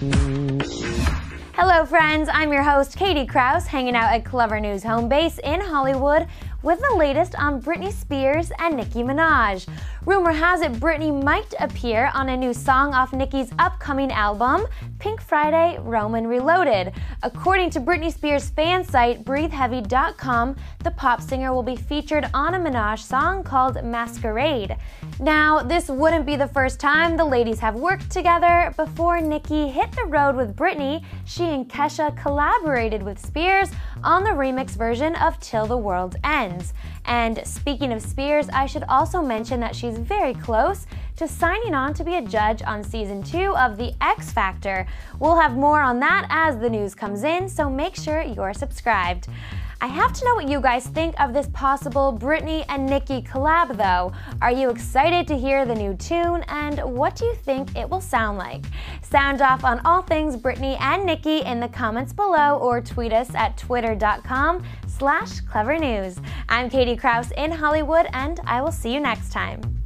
Hello, friends. I'm your host, Katie Krause, hanging out at Clevver News home base in Hollywood with the latest on Britney Spears and Nicki Minaj. Rumor has it Britney might appear on a new song off Nicki's upcoming album, Pink Friday Roman Reloaded. According to Britney Spears' fan site, BreatheHeavy.com, the pop singer will be featured on a Minaj song called Masquerade. Now, this wouldn't be the first time the ladies have worked together. Before Nicki hit the road with Britney, she and Kesha collaborated with Spears on the remix version of Till the World Ends. And speaking of Spears, I should also mention that she's very close to signing on to be a judge on season two of The X Factor. We'll have more on that as the news comes in, so make sure you're subscribed. I have to know what you guys think of this possible Britney and Nicki collab though. Are you excited to hear the new tune and what do you think it will sound like? Sound off on all things Britney and Nicki in the comments below or tweet us at twitter.com slash clevvernews. I'm Katie Krause in Hollywood and I will see you next time.